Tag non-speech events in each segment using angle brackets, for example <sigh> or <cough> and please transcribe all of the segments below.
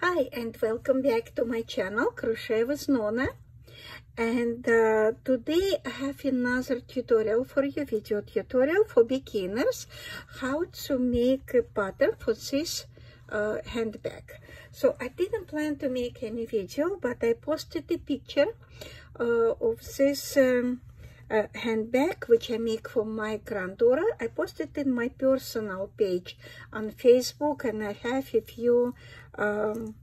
Hi and welcome back to my channel Crochet with Nonna and uh, today I have another tutorial for you, video tutorial for beginners how to make a pattern for this uh, handbag. So I didn't plan to make any video but I posted a picture uh, of this um, uh, handbag which I make for my granddaughter. I posted it in my personal page on Facebook and I have a few um,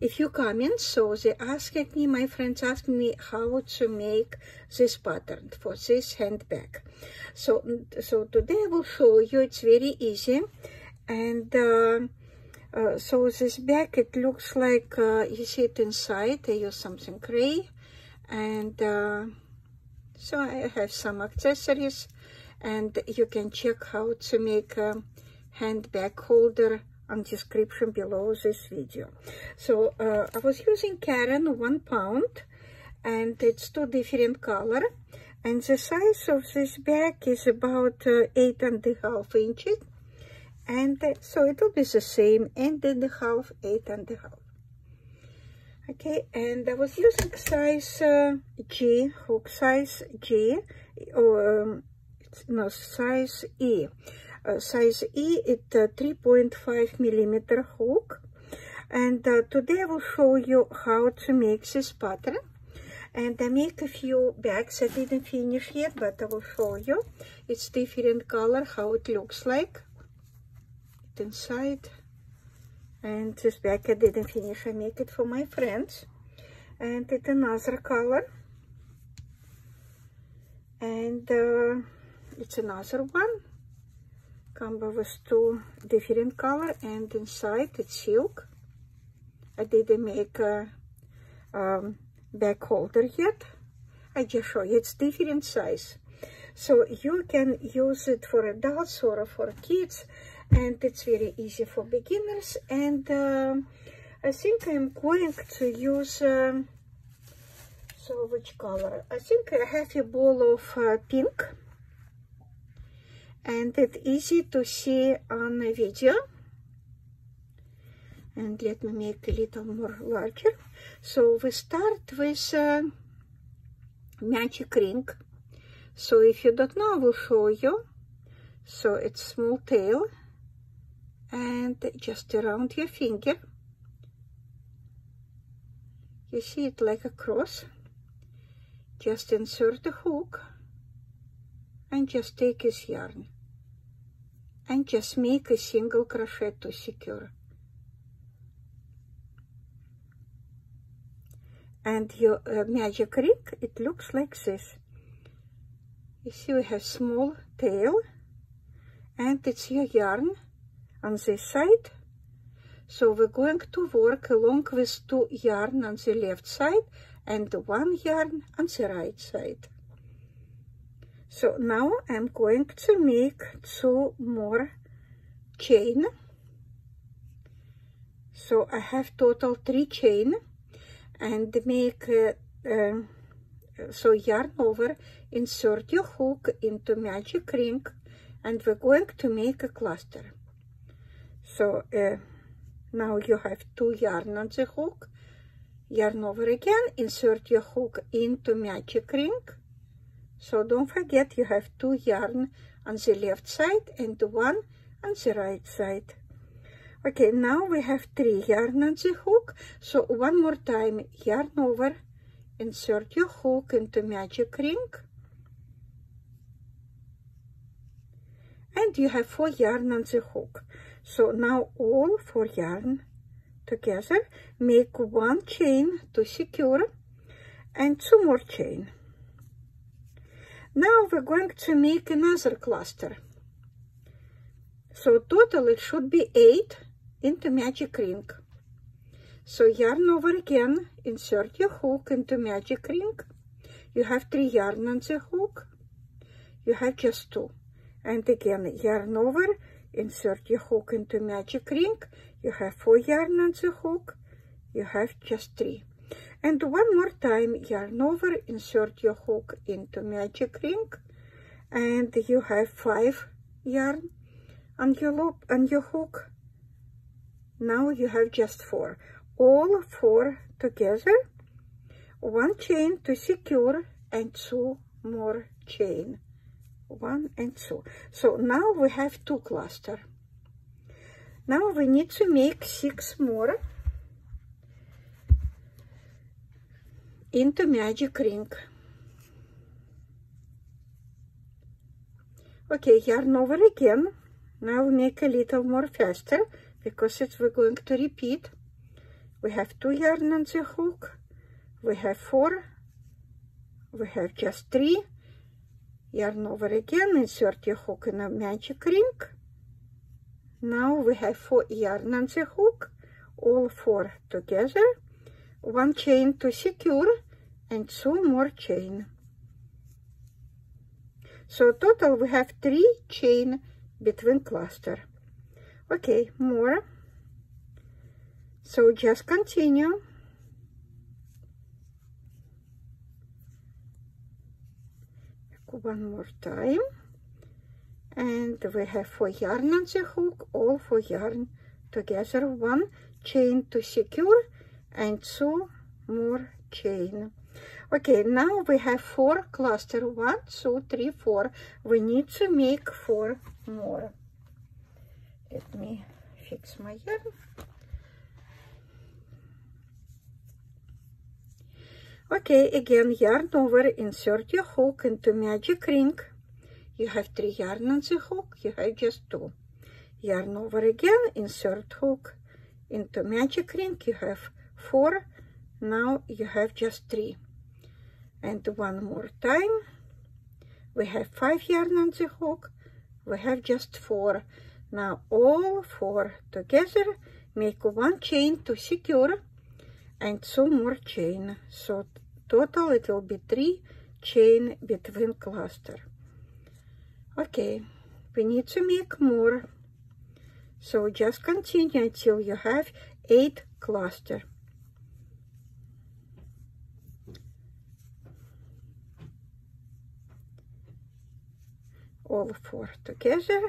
a few comments. So they asked me, my friends asked me how to make this pattern for this handbag. So, so today I will show you, it's very easy. And uh, uh, so this bag, it looks like, uh, you see it inside, I use something gray. And uh, so I have some accessories and you can check how to make a handbag holder on description below this video. So uh, I was using Caron one pound and it's two different color and the size of this bag is about uh, eight and a half inches and uh, so it will be the same eight and a half eight and a half okay and I was using size uh, G hook size G or um, no size E. Uh, size E it's a 3.5 millimeter hook. And uh, today I will show you how to make this pattern. And I make a few bags. I didn't finish yet but I will show you. It's different color how it looks like. It inside and this bag I didn't finish. I make it for my friends. And it's another color. And uh, it's another one. Combo with two different color. And inside it's silk. I didn't make a um, bag holder yet. I just show you it's different size. So you can use it for adults or for kids and it's very easy for beginners. And uh, I think I'm going to use um, so which color? I think I have a ball of uh, pink. And it's easy to see on a video. And let me make a little more larger. So we start with uh, magic ring. So if you don't know I will show you. So it's small tail and just around your finger. You see it like a cross. Just insert the hook. And just take this yarn. And just make a single crochet to secure. And your uh, magic ring it looks like this. You see we have small tail. And it's your yarn on this side. So we're going to work along with two yarn on the left side and one yarn on the right side. So now I'm going to make two more chain. So I have total three chain and make uh, uh, so yarn over, insert your hook into magic ring and we're going to make a cluster so uh, now you have two yarn on the hook. Yarn over again. Insert your hook into magic ring. So don't forget you have two yarn on the left side and one on the right side. Okay now we have three yarn on the hook. So one more time yarn over. Insert your hook into magic ring. And you have four yarn on the hook so now all four yarn together make one chain to secure and two more chain. Now we're going to make another cluster. So total it should be eight into magic ring. So yarn over again insert your hook into magic ring. You have three yarn on the hook. You have just two. And again yarn over insert your hook into magic ring. You have four yarn on the hook. You have just three. And one more time yarn over insert your hook into magic ring. And you have five yarn on your loop on your hook. Now you have just four. All four together. One chain to secure and two more chain one and two. So now we have two cluster. Now we need to make six more into magic ring. Okay yarn over again. Now make a little more faster because it's we're going to repeat. We have two yarn on the hook. We have four. We have just three yarn over again insert your hook in a magic ring now we have four yarn on the hook all four together one chain to secure and two more chain. So total we have three chain between cluster. Okay more. So just continue one more time. And we have four yarn on the hook all four yarn together. One chain to secure and two more chain. Okay now we have four cluster. One two three four. We need to make four more. Let me fix my yarn Okay, again, yarn over, insert your hook into magic ring. You have three yarn on the hook, you have just two. Yarn over again, insert hook into magic ring, you have four. Now you have just three. And one more time. We have five yarn on the hook, we have just four. Now all four together make one chain to secure and two more chain. So total it will be three chain between cluster. Okay we need to make more. So just continue until you have eight cluster. All four together.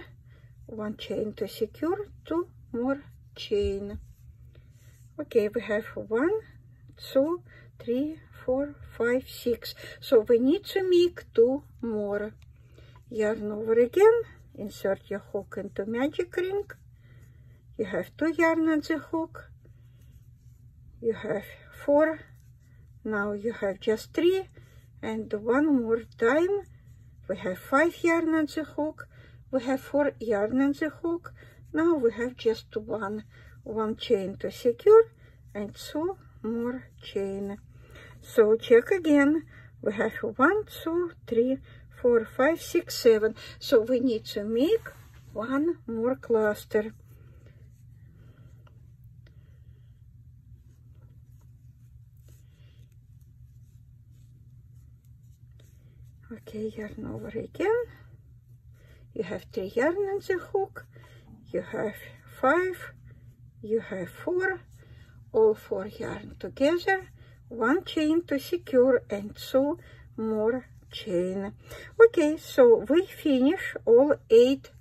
One chain to secure two more chain okay we have one two three four five six. So we need to make two more. Yarn over again. Insert your hook into magic ring. You have two yarn on the hook. You have four. Now you have just three and one more time. We have five yarn on the hook. We have four yarn on the hook. Now we have just one one chain to secure and two more chain. So check again. We have one two three four five six seven. So we need to make one more cluster. Okay yarn over again. You have three yarn on the hook. You have five you have four all four yarn together one chain to secure and two more chain. Okay so we finish all eight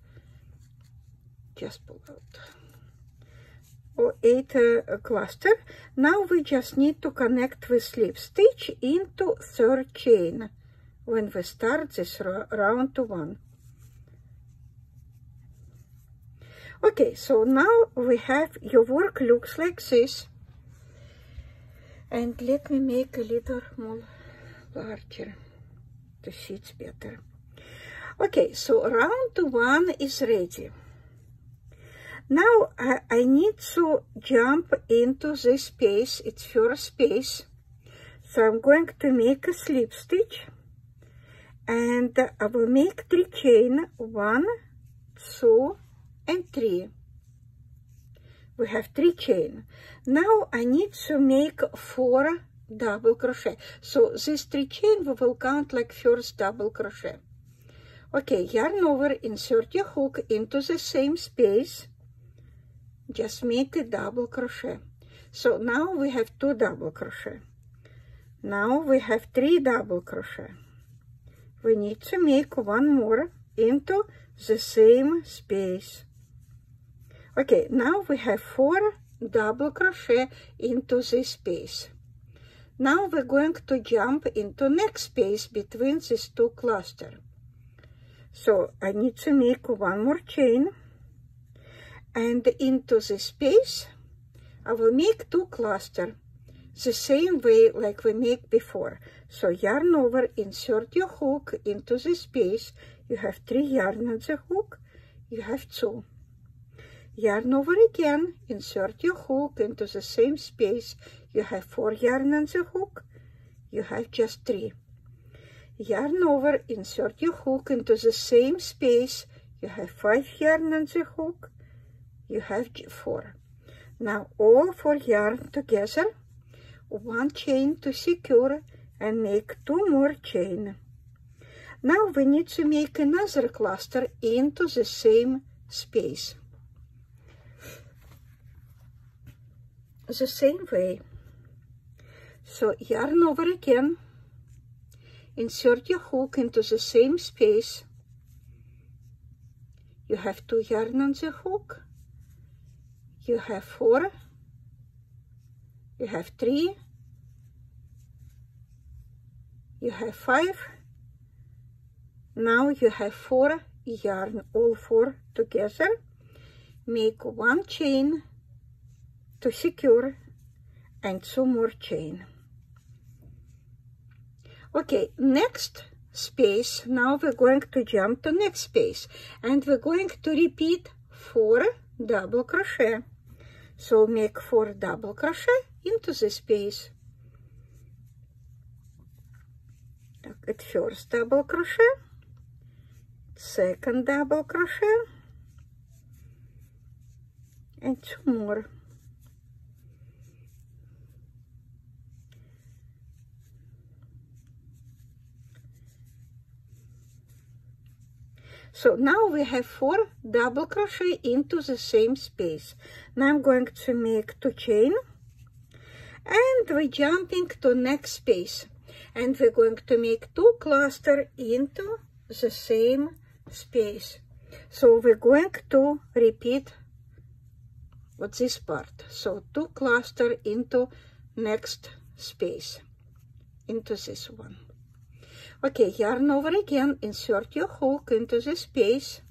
just pull out. All eight uh, cluster. Now we just need to connect with slip stitch into third chain. When we start this round to one okay so now we have your work looks like this. And let me make a little more larger to fit better. Okay so round one is ready. Now I, I need to jump into this space. It's first space. So I'm going to make a slip stitch. And I will make three chain. One two and three. We have three chain. Now i need to make four double crochet. So this three chain we will count like first double crochet. Okay yarn over insert your hook into the same space. Just make a double crochet. So now we have two double crochet. Now we have three double crochet. We need to make one more into the same space okay now we have four double crochet into this space now we're going to jump into next space between these two cluster. So I need to make one more chain. And into the space I will make two cluster the same way like we make before. So yarn over insert your hook into the space you have three yarn on the hook. You have two yarn over again insert your hook into the same space. You have four yarn on the hook you have just three. Yarn over insert your hook into the same space. You have five yarn on the hook you have four. Now all four yarn together one chain to secure and make two more chain. Now we need to make another cluster into the same space the same way. So yarn over again insert your hook into the same space. You have two yarn on the hook. You have four. You have three. You have five. Now you have four yarn all four together. Make one chain to secure and two more chain. Okay next space. Now we're going to jump to next space. And we're going to repeat four double crochet. So make four double crochet into the space. At first double crochet second double crochet and two more So now we have four double crochet into the same space. Now I'm going to make two chain and we're jumping to next space and we're going to make two cluster into the same space. So we're going to repeat what this part. So two cluster into next space, into this one. Okay, yarn over again, insert your hook into the space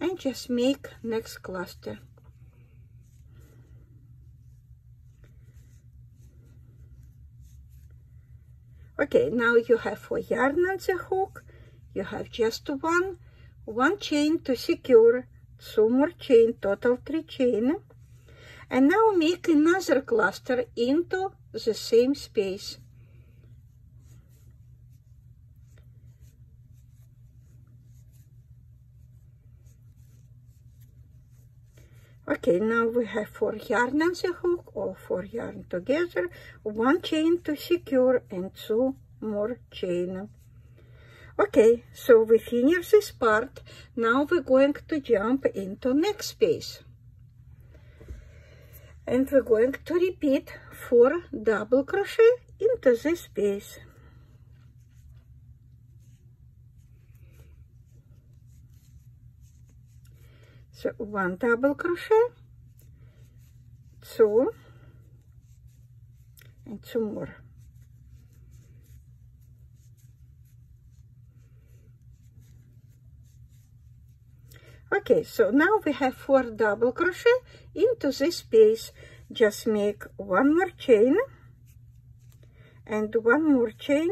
and just make next cluster. Okay, now you have four yarn on the hook, you have just one, one chain to secure, two more chain, total three chain, and now make another cluster into the same space. Okay, now we have four yarn on the hook, all four yarn together, one chain to secure and two more chain. Okay, so we finish this part. Now we're going to jump into next space. And we're going to repeat four double crochet into this space. So one double crochet, two, and two more. Okay, so now we have four double crochet into this space. Just make one more chain and one more chain.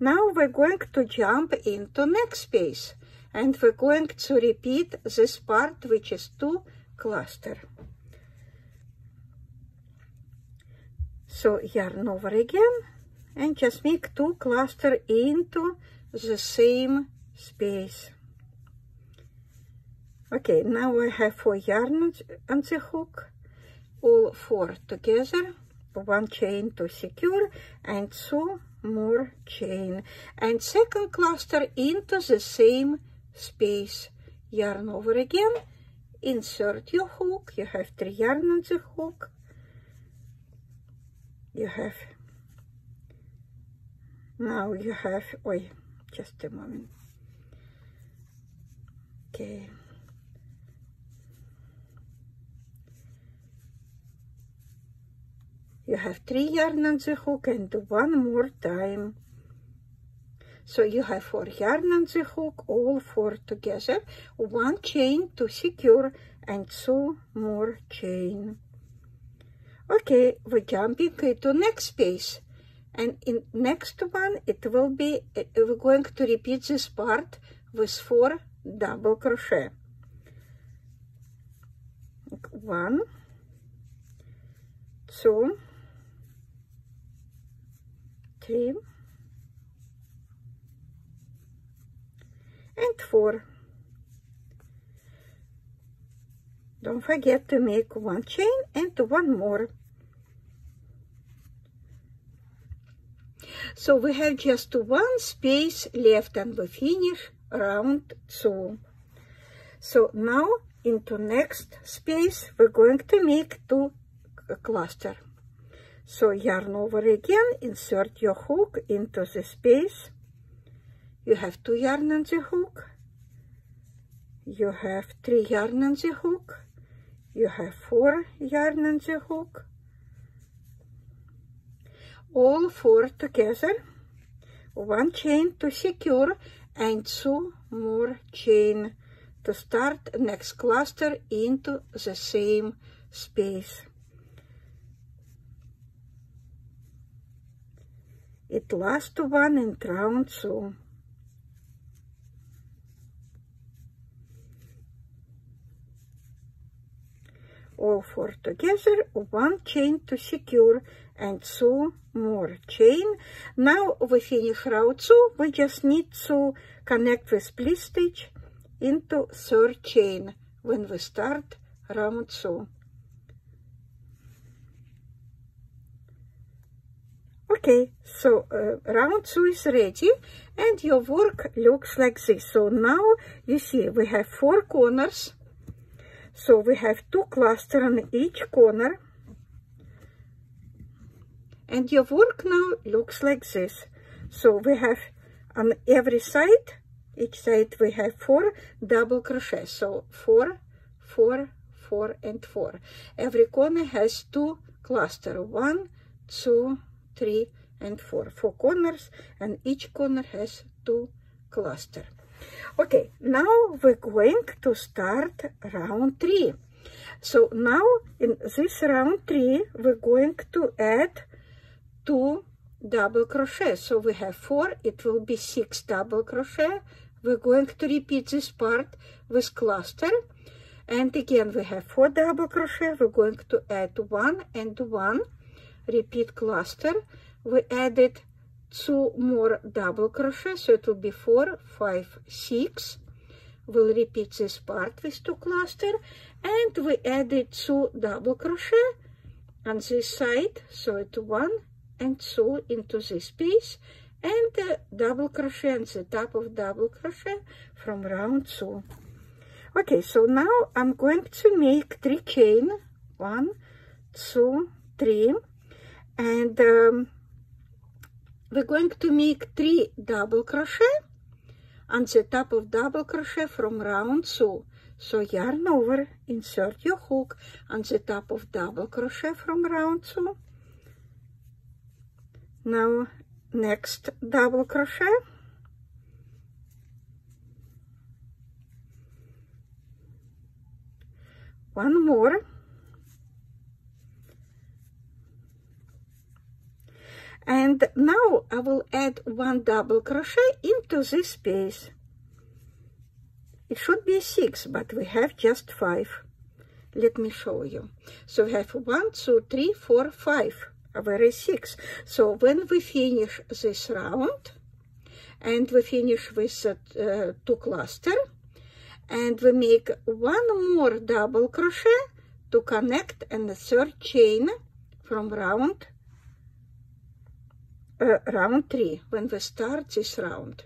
Now we're going to jump into next space and we're going to repeat this part which is two cluster so yarn over again and just make two cluster into the same space. Okay now I have four yarn on the hook. All four together one chain to secure and two more chain. And second cluster into the same space yarn over again. Insert your hook. You have three yarn on the hook. You have now you have wait just a moment. Okay. You have three yarn on the hook and one more time so you have four yarn on the hook all four together. One chain to secure and two more chain. Okay we're jumping into next space and in next one it will be we're going to repeat this part with four double crochet. One two three and four don't forget to make one chain and one more. So we have just one space left and we finish round two. So now into next space we're going to make two cluster. So yarn over again insert your hook into the space you have two yarn on the hook. You have three yarn on the hook. You have four yarn on the hook. All four together. One chain to secure and two more chain to start next cluster into the same space. It lasts one in round two all four together one chain to secure and two more chain. Now we finish row two we just need to connect with split stitch into third chain when we start round two okay so uh, round two is ready and your work looks like this. So now you see we have four corners so we have two cluster on each corner. And your work now looks like this. So we have on every side, each side we have four double crochet. So four, four, four, and four. Every corner has two cluster. One, two, three, and four. Four corners, and each corner has two cluster. Okay, now we're going to start round three. So now in this round three, we're going to add two double crochet. So we have four, it will be six double crochet. We're going to repeat this part with cluster. And again, we have four double crochet. We're going to add one and one. Repeat cluster. We added two more double crochet so it will be four five six. We'll repeat this part with two cluster. And we added two double crochet on this side. So it's one and two into this piece. And the double crochet on the top of double crochet from round two. Okay so now i'm going to make three chain. One two three. And um, we're going to make three double crochet. On the top of double crochet from round two. So yarn over insert your hook on the top of double crochet from round two. Now next double crochet. One more and now I will add one double crochet into this space. It should be six but we have just five. Let me show you. So we have one two three four five. Very six. So when we finish this round and we finish with uh, two cluster and we make one more double crochet to connect and the third chain from round uh, round three when we start this round.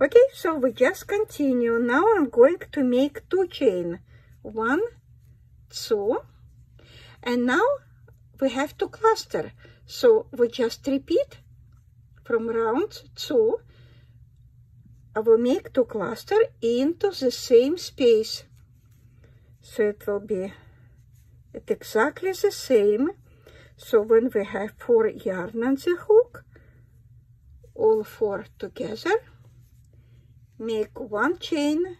Okay so we just continue now i'm going to make two chain. One two. And now we have to cluster. So we just repeat from round two. I will make two cluster into the same space. So it will be it exactly the same So when we have four yarn on the hook, all four together, make one chain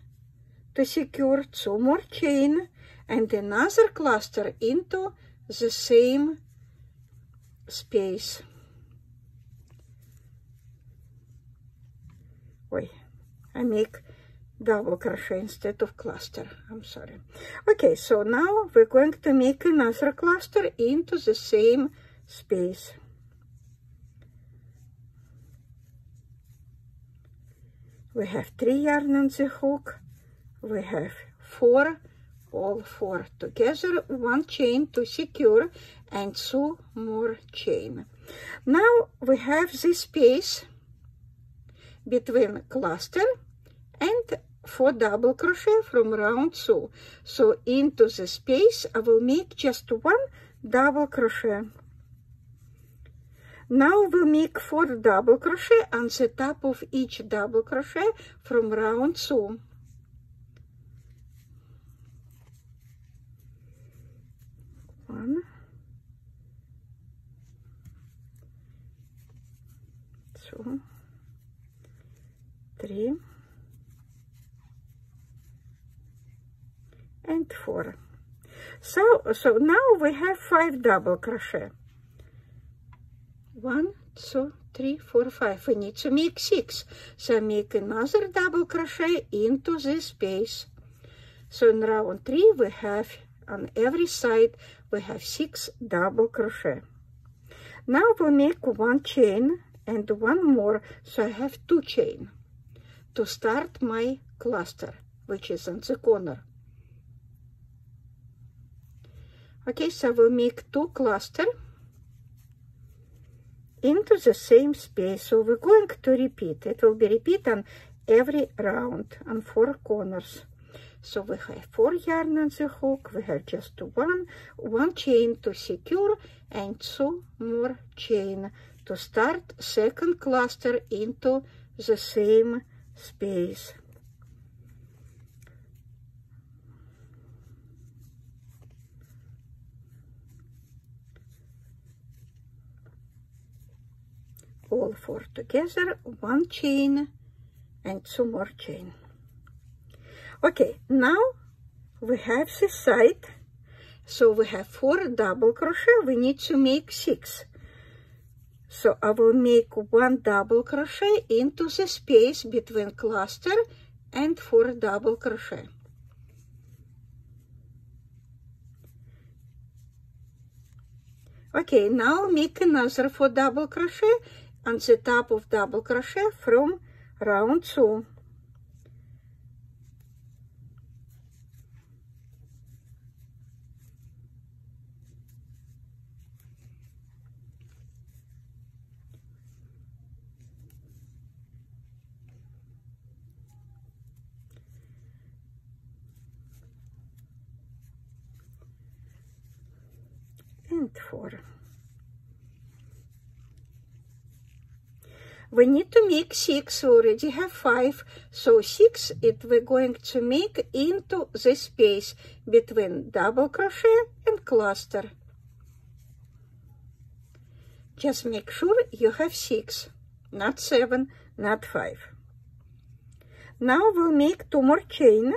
to secure two more chain and another cluster into the same space. Wait, I make double crochet instead of cluster. I'm sorry. Okay, so now we're going to make another cluster into the same space. We have three yarn on the hook. We have four, all four together, one chain to secure and two more chain. Now we have this space between cluster and four double crochet from round two. So into the space I will make just one double crochet. Now we will make four double crochet on the top of each double crochet from round two. One, two, three, and four. So, so now we have five double crochet. One, two, three, four, five. We need to make six. So make another double crochet into this space. So in round three, we have on every side, we have six double crochet. Now we make one chain and one more, so I have two chain to start my cluster, which is in the corner. Okay, so we'll make two cluster into the same space. So we're going to repeat. It will be repeat on every round on four corners. So we have four yarn on the hook. We have just one, one chain to secure and two more chain to start second cluster into the same space. All four together, one chain and two more chain. Okay, now we have this side. So we have four double crochet. We need to make six. So I will make one double crochet into the space between cluster and four double crochet. Okay, now make another four double crochet on the top of double crochet from round two. and four. We need to make six we already have five. So six it we're going to make into the space between double crochet and cluster. Just make sure you have six not seven not five. Now we'll make two more chain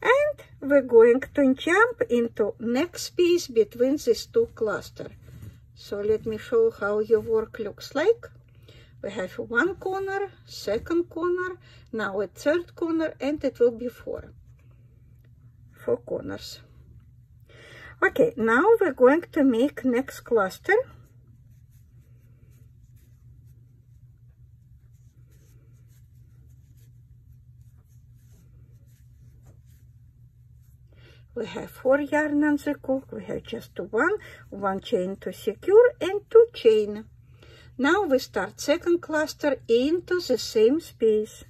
and we're going to jump into next space between these two cluster. So let me show how your work looks like we have one corner second corner now a third corner and it will be four. Four corners. Okay now we're going to make next cluster. We have four yarn on the we have just one one chain to secure and two chain now we start second cluster into the same space.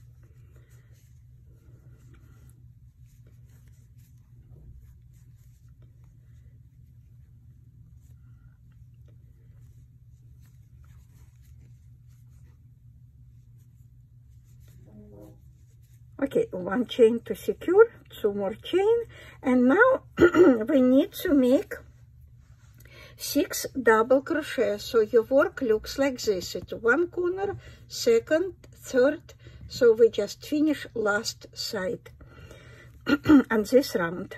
Okay, one chain to secure, two more chain, and now <clears throat> we need to make six double crochet. So your work looks like this. It's one corner second third. So we just finish last side. <clears throat> On this round.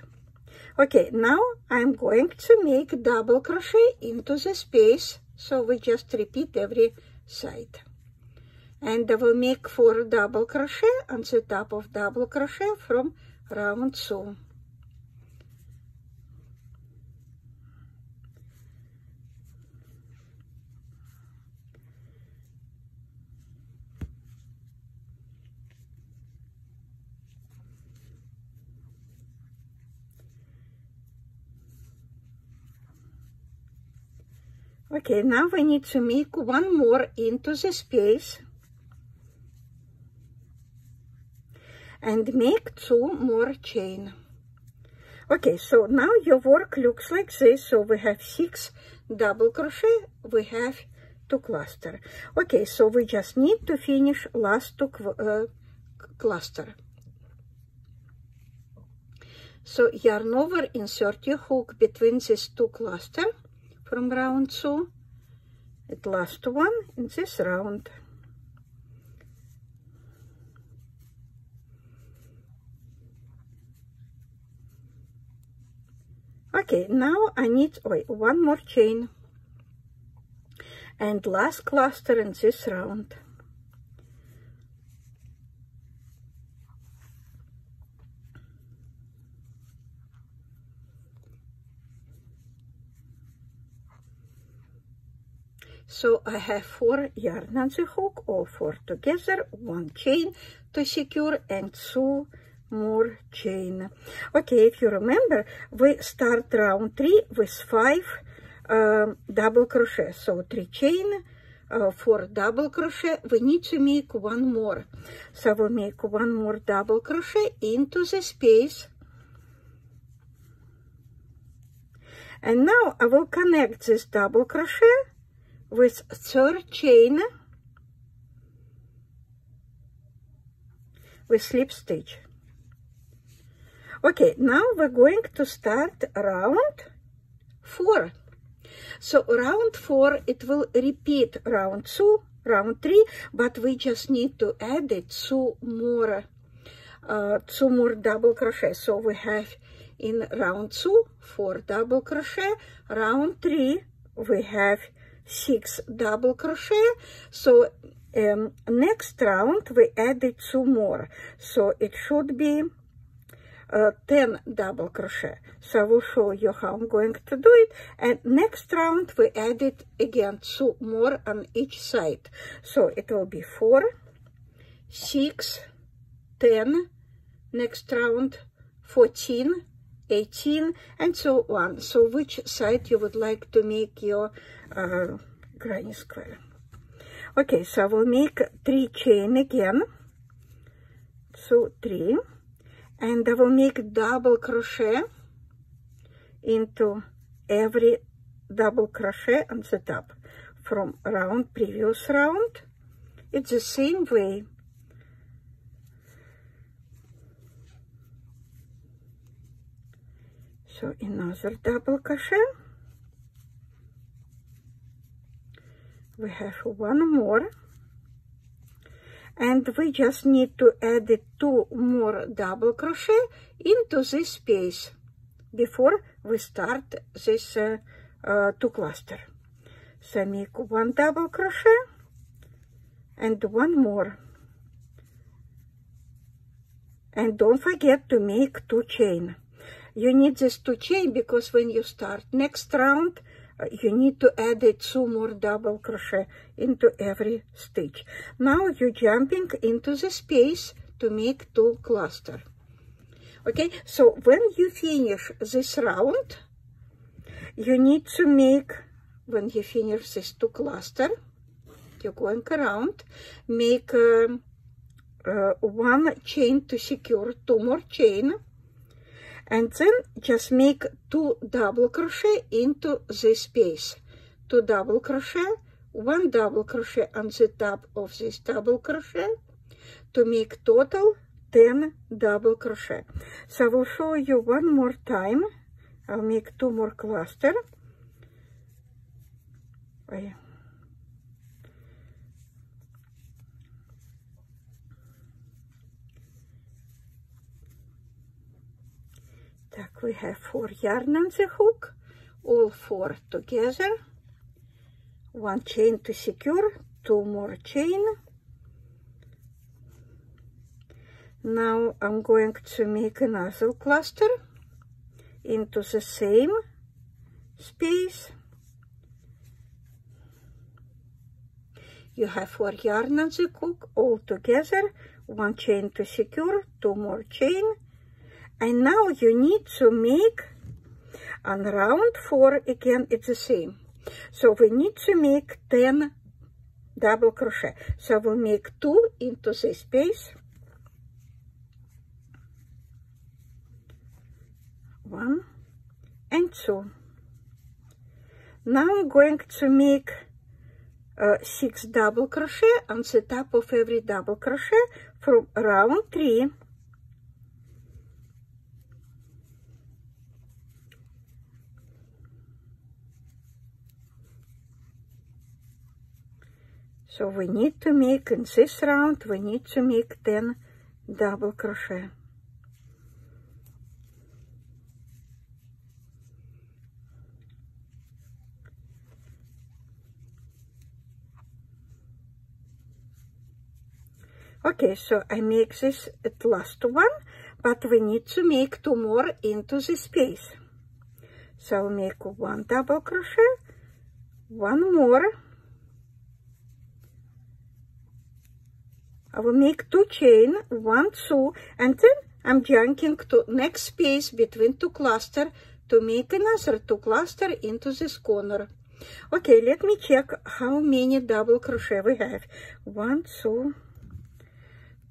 Okay now i'm going to make double crochet into the space. So we just repeat every side. And I will make four double crochet on the top of double crochet from round two Okay, now we need to make one more into the space and make two more chain. Okay, so now your work looks like this. So we have six double crochet, we have two cluster. Okay, so we just need to finish last two uh, cluster. So yarn over, insert your hook between these two cluster from round two. At last one in this round. Okay now I need wait, one more chain. And last cluster in this round So I have four yarn on the hook, all four together, one chain to secure and two more chain. Okay, if you remember, we start round three with five um, double crochet. So three chain, uh, four double crochet. We need to make one more. So we'll make one more double crochet into the space. And now I will connect this double crochet with third chain with slip stitch. Okay, now we're going to start round four. So round four, it will repeat round two, round three, but we just need to add it two more, uh, two more double crochet. So we have in round two, four double crochet, round three, we have six double crochet. So um, next round we added two more. So it should be uh, 10 double crochet. So I will show you how I'm going to do it. And next round we added again two more on each side. So it will be four six ten. Next round 14 18 and so on. So which side you would like to make your uh, granny square? Okay so I will make three chain again. So three. And I will make double crochet into every double crochet on the top. From round previous round it's the same way so another double crochet we have one more. And we just need to add two more double crochet into this space before we start this uh, uh, two cluster. So make one double crochet and one more. And don't forget to make two chain you need this to chain because when you start next round you need to add it two more double crochet into every stitch. Now you're jumping into the space to make two cluster. Okay so when you finish this round you need to make when you finish this two cluster you're going around make uh, uh, one chain to secure two more chain and then just make two double crochet into this space. Two double crochet one double crochet on the top of this double crochet to make total 10 double crochet. So i will show you one more time. I'll make two more cluster. Oh, Ой. Так, we have four yarn on the hook, all four together, one chain to secure, two more chain. Now I'm going to make another cluster into the same space. You have four yarn on the hook all together, one chain to secure, two more chain, and now you need to make on round four again. It's the same. So we need to make 10 double crochet. So we make two into this space. One and two. Now I'm going to make uh, six double crochet on the top of every double crochet from round three So we need to make, in this round, we need to make 10 double crochet. Okay, so I make this at last one, but we need to make two more into the space. So I'll make one double crochet, one more, I will make two chain, one, two, and then I'm jumping to next space between two cluster to make another two cluster into this corner. Okay, let me check how many double crochet we have. One, two,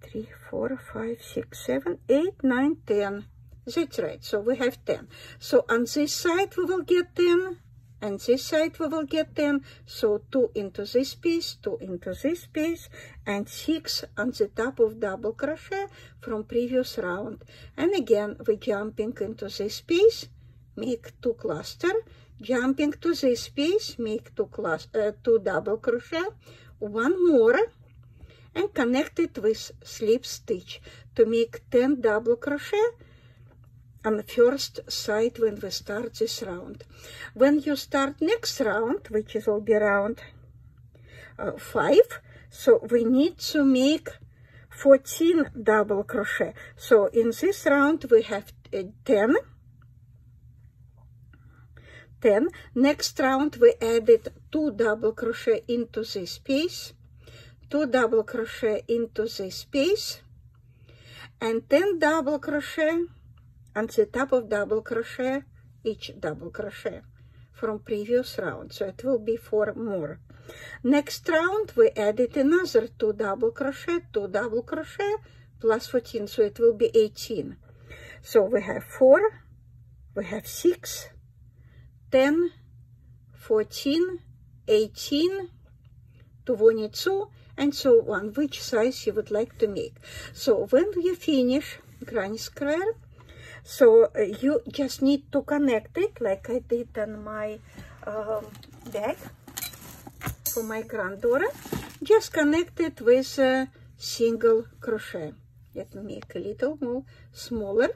three, four, five, six, seven, eight, nine, ten. That's right, so we have 10. So on this side we will get 10, and this side we will get 10 so 2 into this piece 2 into this piece and 6 on the top of double crochet from previous round. And again we jumping into this piece make two cluster. Jumping to this piece make two class uh, two double crochet. One more and connect it with slip stitch to make 10 double crochet on the first side when we start this round. When you start next round, which will be round uh, 5, so we need to make 14 double crochet. So in this round we have uh, 10. 10. Next round we added 2 double crochet into this space, 2 double crochet into this space, and 10 double crochet on the top of double crochet each double crochet from previous round. So it will be four more. Next round we added another two double crochet two double crochet plus 14 so it will be 18 so we have four we have six 10 14 18 22 and so on. Which size you would like to make. So when you finish granny square so uh, you just need to connect it like I did on my um, bag for my granddaughter. Just connect it with a single crochet. Let me make a little more smaller.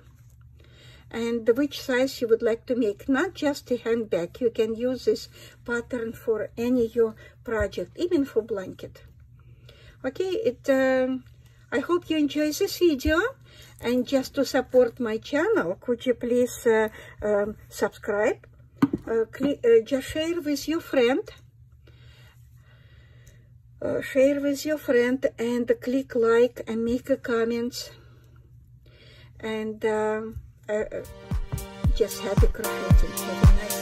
And which size you would like to make, not just a handbag. You can use this pattern for any your project, even for blanket. Okay, it. Um, I hope you enjoy this video. And just to support my channel, could you please uh, um, subscribe? Uh, uh, just share with your friend. Uh, share with your friend and click like and make a comment. And um, uh, uh, just happy crocheting.